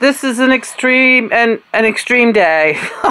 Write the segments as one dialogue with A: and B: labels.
A: this is an extreme and an extreme day.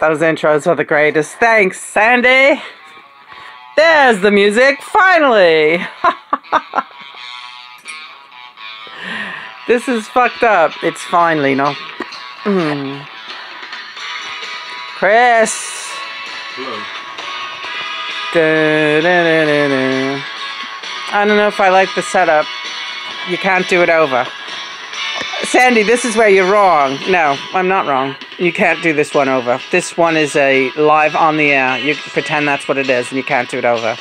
A: Those intros are the greatest. Thanks, Sandy. There's the music, finally. this is fucked up. It's finally, no? Mm. Chris.
B: Hello.
A: I don't know if I like the setup. You can't do it over. Sandy, this is where you're wrong. No, I'm not wrong. You can't do this one over. This one is a live on the air. You pretend that's what it is and you can't do it over.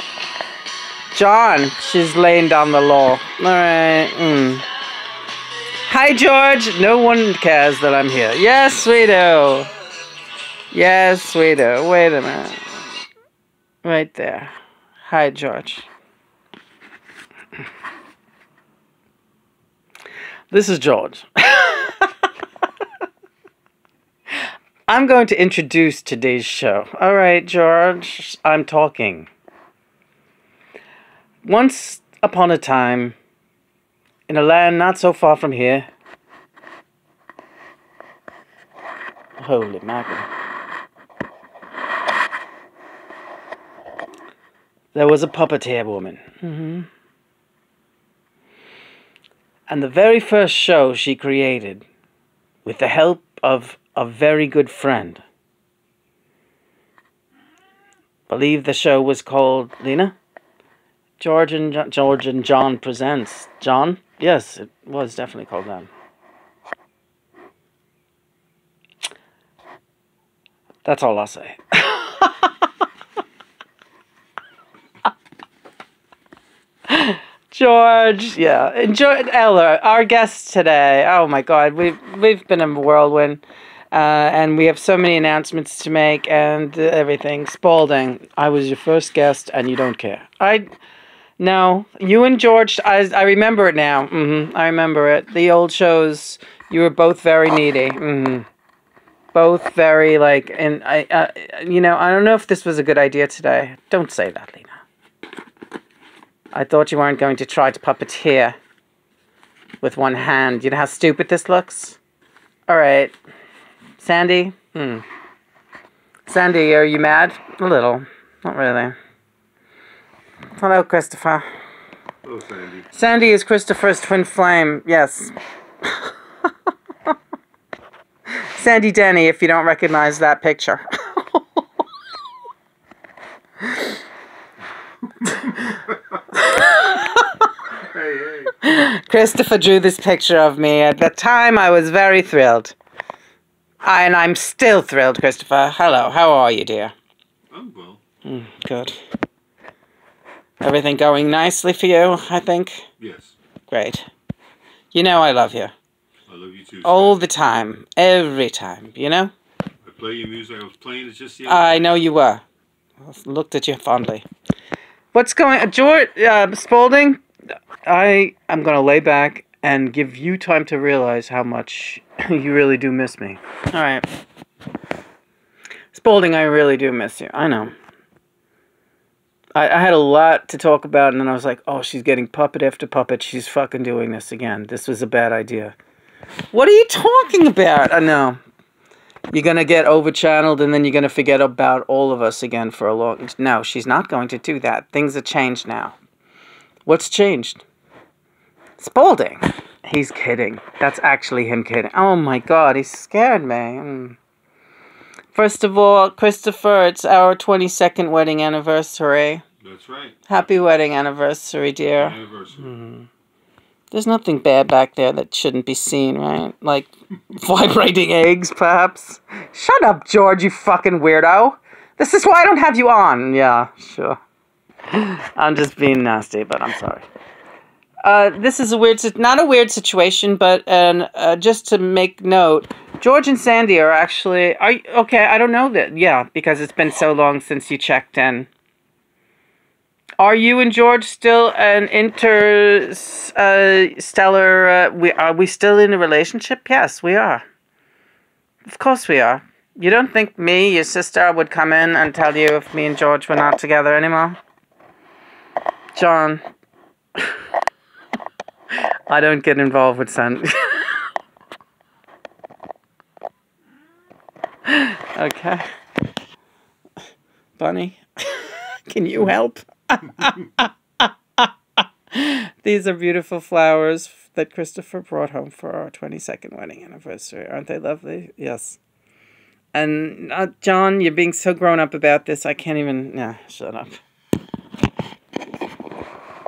A: John, she's laying down the law. Alright. Mm. Hi, George. No one cares that I'm here. Yes, we do. Yes, we do. Wait a minute. Right there. Hi, George. This is George. I'm going to introduce today's show. All right, George, I'm talking. Once upon a time, in a land not so far from here, holy mackerel, there was a puppeteer woman. Mm-hmm. And the very first show she created, with the help of a very good friend, believe the show was called Lena. George and John, George and John presents John. Yes, it was definitely called that. That's all I'll say. George, yeah, enjoy Ella, our guest today. Oh my God, we've we've been in a whirlwind, uh, and we have so many announcements to make and everything. Spalding, I was your first guest, and you don't care. I, no, you and George. I I remember it now. hmm I remember it. The old shows. You were both very needy. hmm Both very like, and I, uh, you know, I don't know if this was a good idea today. Don't say that, Lena. I thought you weren't going to try to puppeteer with one hand. You know how stupid this looks? Alright. Sandy? Hmm. Sandy, are you mad? A little. Not really. Hello, Christopher.
B: Hello, Sandy.
A: Sandy is Christopher's twin flame. Yes. Sandy Denny, if you don't recognize that picture. Christopher drew this picture of me. At the time, I was very thrilled. I, and I'm still thrilled, Christopher. Hello, how are you, dear?
B: I'm well.
A: Mm, good. Everything going nicely for you, I think?
B: Yes.
A: Great. You know I love you.
B: I love you too.
A: All the time. Every time, you know?
B: I play your music. I was playing it just the other
A: I know you were. I looked at you fondly. What's going on? George uh, I am going to lay back and give you time to realize how much you really do miss me. All right. Spalding, I really do miss you. I know. I, I had a lot to talk about, and then I was like, oh, she's getting puppet after puppet. She's fucking doing this again. This was a bad idea. What are you talking about? I know. You're gonna get overchanneled, and then you're gonna forget about all of us again for a long. No, she's not going to do that. Things have changed now. What's changed? Spalding. He's kidding. That's actually him kidding. Oh my god, he scared me. Mm. First of all, Christopher, it's our 22nd wedding anniversary.
B: That's right.
A: Happy wedding anniversary, dear.
B: Anniversary.
A: There's nothing bad back there that shouldn't be seen, right? Like vibrating eggs, perhaps? Shut up, George, you fucking weirdo. This is why I don't have you on. Yeah, sure. I'm just being nasty, but I'm sorry. Uh, this is a weird, not a weird situation, but um, uh, just to make note, George and Sandy are actually. Are okay? I don't know that. Yeah, because it's been so long since you checked in. Are you and George still an interstellar? Uh, we are we still in a relationship? Yes, we are. Of course we are. You don't think me, your sister, would come in and tell you if me and George were not together anymore? John. I don't get involved with sun. okay. Bunny, can you help? These are beautiful flowers that Christopher brought home for our 22nd wedding anniversary. Aren't they lovely? Yes. And uh, John, you're being so grown up about this. I can't even. Nah, shut up.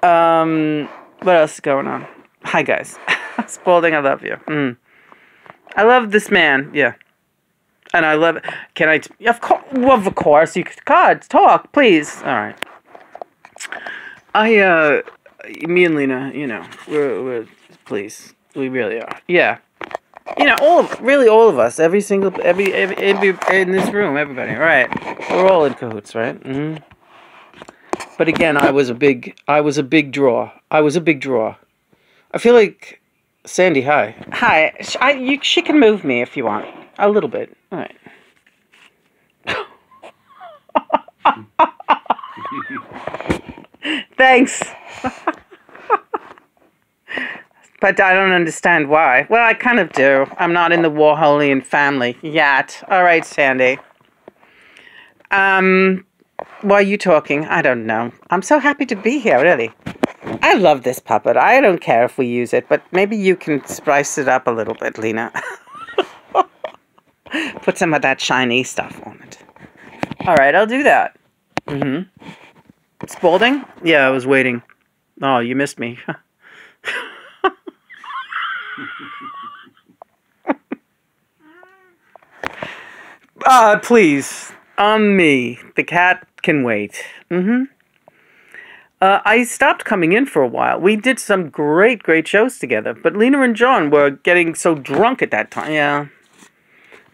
A: Um, what else is going on? Hi, guys. Spalding, I love you. Mm. I love this man. Yeah. And I love. Can I? Of course. Of course. You. God, talk, please. All right. I. uh Me and Lena. You know. We're. We're. Please. We really are. Yeah. You know, all of, really all of us, every single, every, every, every in this room, everybody, right? We're all in cahoots, right? Mm-hmm. But again, I was a big, I was a big draw. I was a big draw. I feel like Sandy. Hi. Hi. I, you, she can move me if you want a little bit. All right. Thanks. but I don't understand why. Well, I kind of do. I'm not in the Warholian family yet. All right, Sandy. Um, why are you talking? I don't know. I'm so happy to be here, really. I love this puppet. I don't care if we use it, but maybe you can spice it up a little bit, Lena. Put some of that shiny stuff on it. All right, I'll do that. Mm-hmm. Spalding? Yeah, I was waiting. Oh, you missed me. uh, please. On me. The cat can wait. Mm-hmm. Uh, I stopped coming in for a while. We did some great, great shows together, but Lena and John were getting so drunk at that time. Yeah.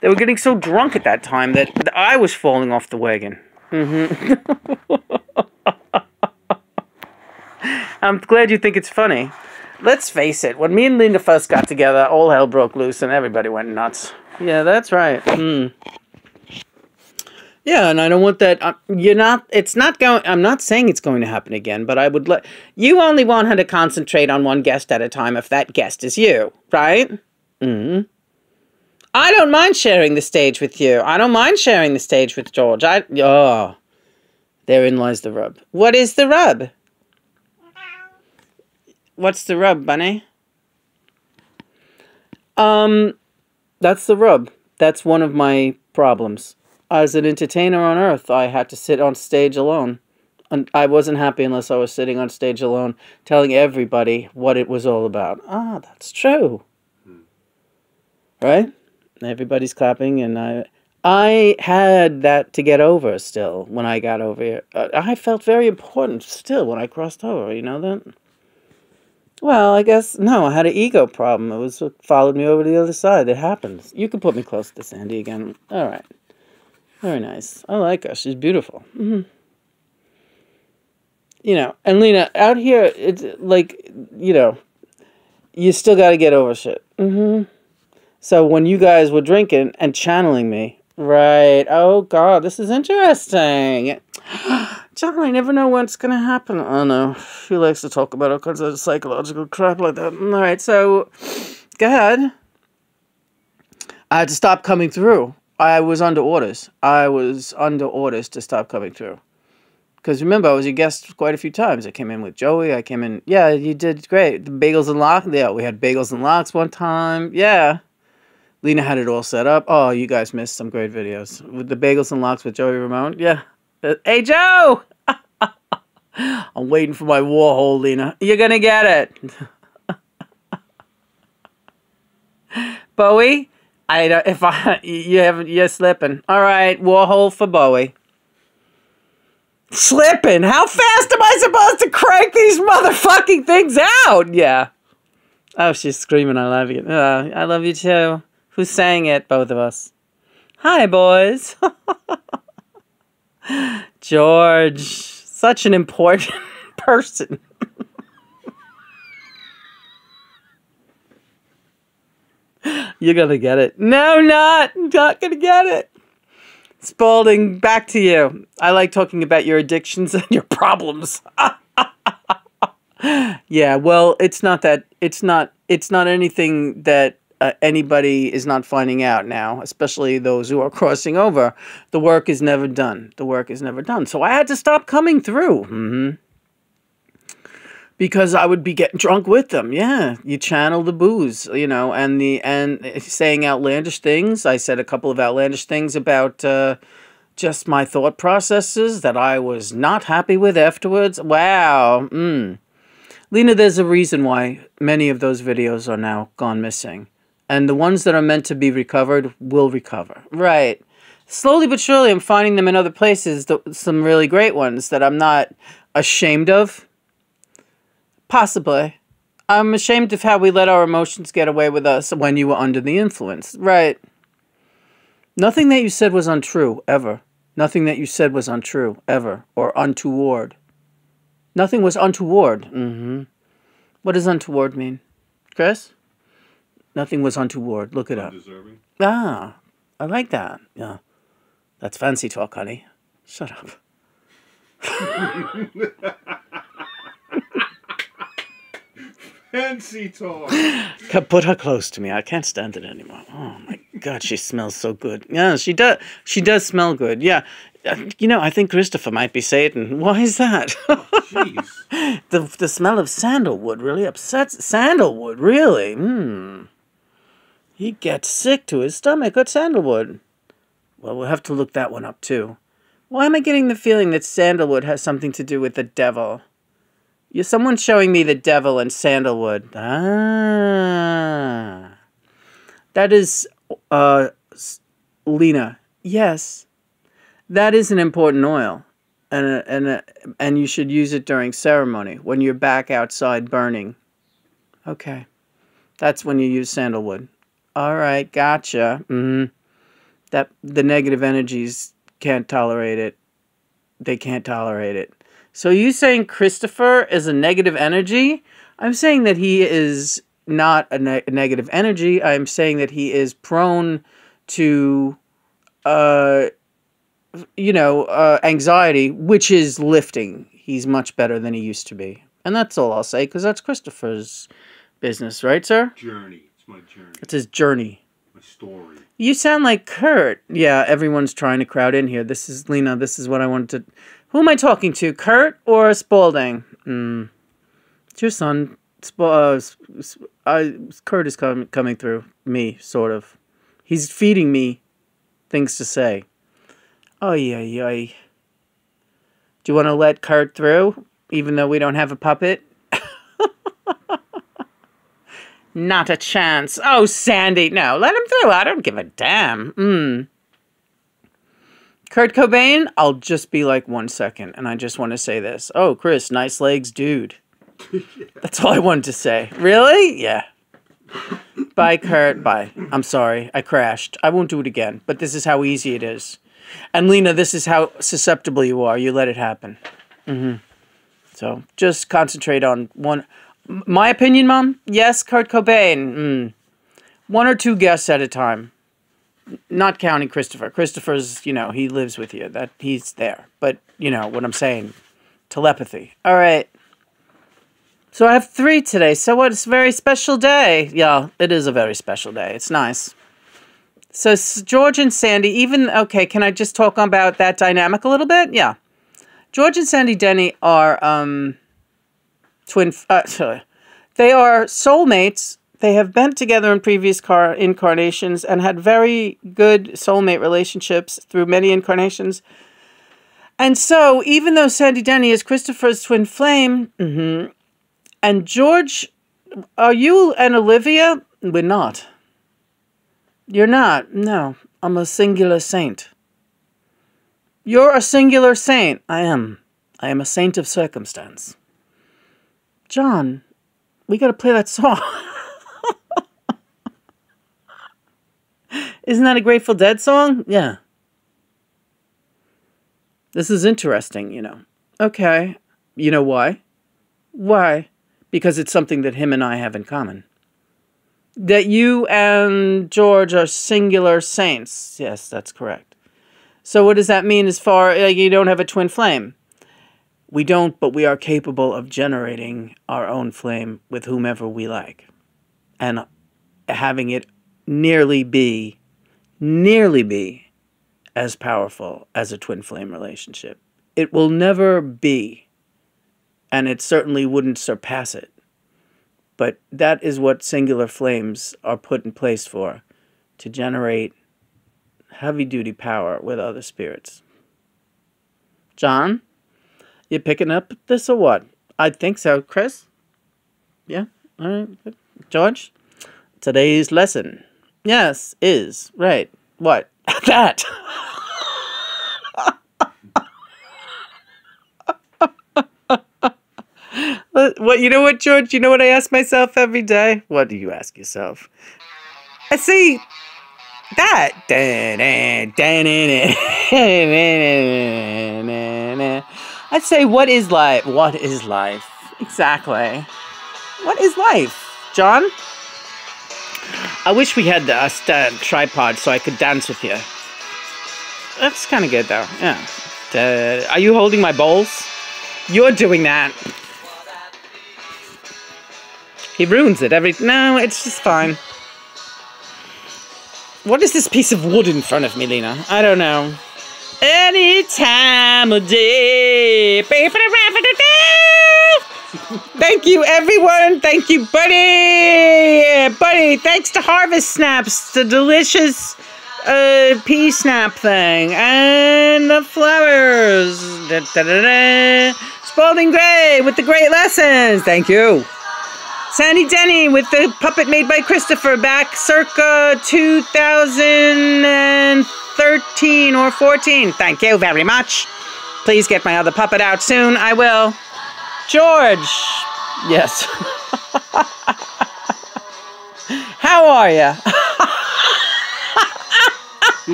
A: They were getting so drunk at that time that I was falling off the wagon. Mm-hmm. I'm glad you think it's funny. Let's face it, when me and Linda first got together, all hell broke loose and everybody went nuts. Yeah, that's right. Mm. Yeah, and I don't want that. Uh, you're not. It's not going. I'm not saying it's going to happen again, but I would let you only want her to concentrate on one guest at a time if that guest is you, right? Hmm. I don't mind sharing the stage with you. I don't mind sharing the stage with George. I oh, therein lies the rub. What is the rub? What's the rub, Bunny? Um, that's the rub. That's one of my problems as an entertainer on earth, I had to sit on stage alone. And I wasn't happy unless I was sitting on stage alone, telling everybody what it was all about. Ah, that's true. Hmm. Right? Everybody's clapping, and I, I had that to get over still when I got over here. Uh, I felt very important still when I crossed over. You know that? Well, I guess no. I had an ego problem. It was what followed me over to the other side. It happens. You can put me close to Sandy again. All right. Very nice. I like her. She's beautiful. Mm-hmm. You know, and Lena, out here, it's like, you know, you still got to get over shit. Mm-hmm. So when you guys were drinking and channeling me, right? Oh God, this is interesting. John, I never know what's gonna happen. I don't know. He likes to talk about all kinds of psychological crap like that. All right, so go ahead. I had to stop coming through. I was under orders. I was under orders to stop coming through. Because remember, I was your guest quite a few times. I came in with Joey. I came in. Yeah, you did great. The bagels and lox. Yeah, we had bagels and lox one time. Yeah. Lena had it all set up. Oh, you guys missed some great videos with the bagels and lox with Joey Ramone. Yeah. Uh, hey, Joe. I'm waiting for my Warhol, Lena. You're gonna get it. Bowie. I don't, if I you haven't, you're slipping. All right, Warhol for Bowie. Slipping? How fast am I supposed to crank these motherfucking things out? Yeah. Oh, she's screaming. I love you. Uh, I love you too. Who sang it? Both of us. Hi, boys. George, such an important person. You're gonna get it. No, not. not gonna get it. Spalding, back to you. I like talking about your addictions and your problems. yeah, well, it's not that. It's not. It's not anything that uh, anybody is not finding out now, especially those who are crossing over. The work is never done. The work is never done. So I had to stop coming through. Mm-hmm. Because I would be getting drunk with them. Yeah, you channel the booze, you know, and the and saying outlandish things. I said a couple of outlandish things about. Uh, just my thought processes that I was not happy with afterwards. Wow. Mm. Lena, there's a reason why many of those videos are now gone missing. And the ones that are meant to be recovered will recover. Right. Slowly but surely, I'm finding them in other places, some really great ones that I'm not ashamed of. Possibly. I'm ashamed of how we let our emotions get away with us when you were under the influence. Right. Nothing that you said was untrue, ever. Nothing that you said was untrue, ever, or untoward. Nothing was untoward. Mm-hmm. What does untoward mean? Chris? Nothing was untoward. Look it up. Ah, I like that. Yeah. That's fancy talk, honey. Shut up.
B: fancy talk.
A: Put her close to me. I can't stand it anymore. Oh my god, she smells so good. Yeah, she does. She does smell good. Yeah, you know, I think Christopher might be Satan. Why is that?
B: Jeez.
A: the the smell of sandalwood really upsets sandalwood. Really? Hmm. He gets sick to his stomach with sandalwood. Well, we'll have to look that one up too. Why am I getting the feeling that sandalwood has something to do with the devil? Yeah, someone's showing me the devil and sandalwood. Ah. That is, uh, Lena. Yes. That is an important oil. And, a, and, a, and you should use it during ceremony when you're back outside burning. Okay. That's when you use sandalwood. All right, gotcha. Mm-hmm. That the negative energies can't tolerate it. They can't tolerate it. So you saying Christopher is a negative energy? I'm saying that he is not a, ne- negative energy. I'm saying that he is prone to, uh, you know, uh, anxiety, which is lifting. He's much better than he used to be, and that's all I'll say because that's Christopher's business, right, sir?
B: Journey. It's my journey.
A: It's his journey.
B: My story.
A: You sound like Kurt. Yeah, everyone's trying to crowd in here. This is Lena. This is what I wanted to who am I talking to, Kurt or Spalding? Mm. It's your son. Sp- uh, I, Kurt is com- coming through me, sort of. He's feeding me things to say. Oh, yeah, yeah. Do you want to let Kurt through, even though we don't have a puppet? Not a chance. Oh, Sandy, no, let him through. I don't give a damn. Hmm. Kurt Cobain, I'll just be like one second, and I just want to say this. Oh, Chris, nice legs, dude. That's all I wanted to say. Really? Yeah. Bye, Kurt. Bye. I'm sorry. I crashed. I won't do it again, but this is how easy it is. And Lena, this is how susceptible you are. You let it happen. Mm-hmm. So just concentrate on one. My opinion, Mom? Yes, Kurt Cobain. Mm. One or two guests at a time not counting Christopher. Christopher's, you know, he lives with you. That he's there. But you know what I'm saying, telepathy. All right. So I have three today. So what? It's a very special day. Yeah, it is a very special day. It's nice. So George and Sandy, even okay. Can I just talk about that dynamic a little bit? Yeah, George and Sandy Denny are um, twin. Uh, they are soulmates they have been together in previous car incarnations and had very good soulmate relationships through many incarnations. And so, even though Sandy Denny is Christopher's twin flame, mm-hmm, and George, are you and Olivia? We're not. You're not. No, I'm a singular saint. You're a singular saint. I am. I am a saint of circumstance. John, we got to play that song. Isn't that a Grateful Dead song? Yeah. This is interesting, you know. Okay. You know why? Why? Because it's something that him and I have in common. That you and George are singular saints. Yes, that's correct. So what does that mean as far like you don't have a twin flame? We don't, but we are capable of generating our own flame with whomever we like. And having it nearly be, nearly be as powerful as a twin flame relationship. It will never be, and it certainly wouldn't surpass it. But that is what singular flames are put in place for to generate heavy duty power with other spirits. John, you picking up this or what? I think so, Chris. Yeah, all right. George, today's lesson, yes, is. Right. What? that. what you know what George? You know what I ask myself every day? What do you ask yourself? I see that. I'd say what is life? What is life? Exactly. What is life John I wish we had a stand tripod so I could dance with you that's kind of good though yeah uh, are you holding my bowls you're doing that he ruins it every... No, it's just fine. What is this piece of wood in front of me, Lena? I don't know. Any time of day. Thank you, everyone. Thank you, buddy. Buddy, thanks to Harvest Snaps, the delicious uh, pea snap thing, and the flowers. Da, da, da. Spalding Gray with the great lessons. Thank you. Sandy Denny with the puppet made by Christopher back circa 2013 or 14. Thank you very much. Please get my other puppet out soon. I will. George. Yes. How are you?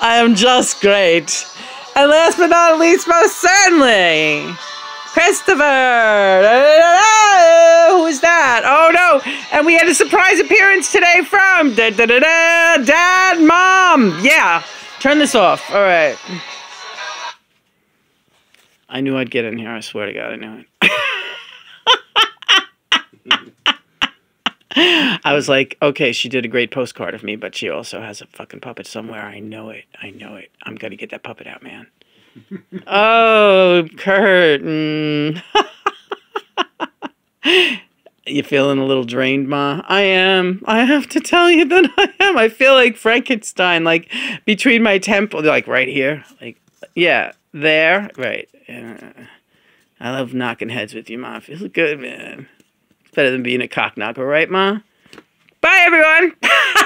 A: I am just great. And last but not least, most certainly, Christopher! Who is that? Oh no! And we had a surprise appearance today from da, da, da, da, Dad, Mom! Yeah! Turn this off. Alright. I knew I'd get in here. I swear to God, I knew it. I was like, okay, she did a great postcard of me, but she also has a fucking puppet somewhere. I know it. I know it. I'm gonna get that puppet out, man oh, Kurt. Mm. you feeling a little drained, Ma? I am. I have to tell you that I am. I feel like Frankenstein, like between my temple, like right here. Like, yeah, there. Right. Uh, I love knocking heads with you, Ma. Feels good, man. It's better than being a cock knocker, right, Ma? Bye, everyone.